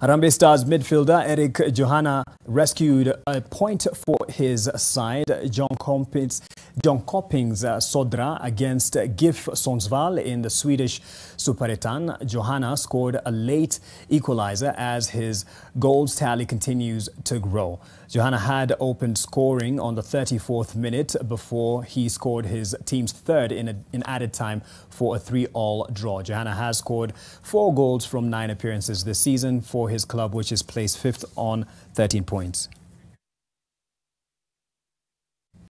Harambee Stars midfielder Eric Johanna rescued a point for his side. Jonkopings, Jonkopings uh, Sodra against GIF Sundsvall in the Swedish Superettan. Johanna scored a late equalizer as his goals tally continues to grow. Johanna had opened scoring on the 34th minute before he scored his team's third in, a, in added time for a 3-all draw. Johanna has scored four goals from nine appearances this season for his club, which is placed fifth on 13 points.